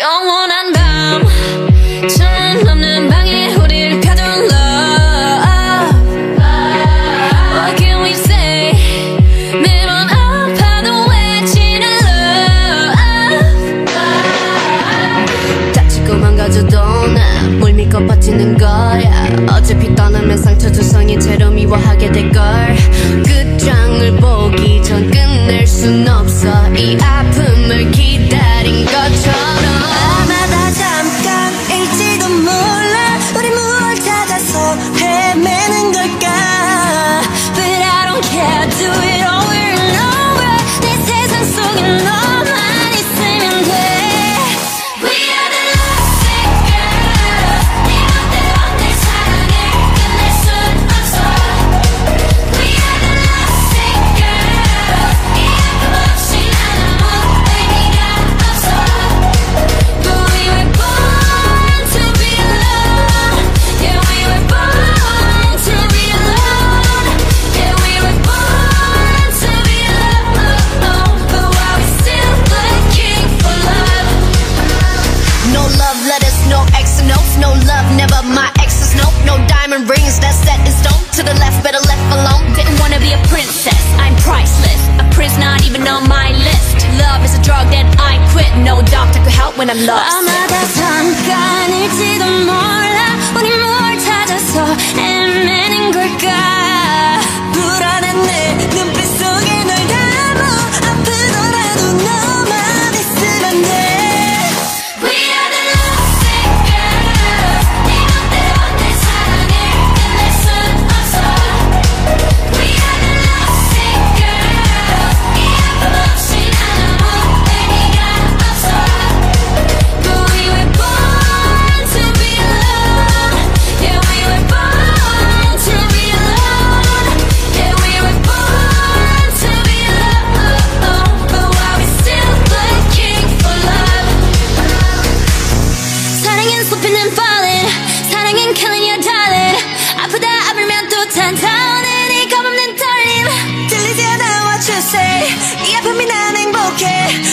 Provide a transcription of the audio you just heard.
영원한 밤. 천년 넘는 방에 우리를 가둔 love What can we say 매번 아파도 외치는 love. 다치고 망가져도 나물 믿고 버티는 거야. 어차피 떠나면 상처 두성이 채로 미워하게 될걸. 끝 not even on my list Love is a drug that I quit No doctor could help when I'm lost 아마다 잠깐일지도 몰라 care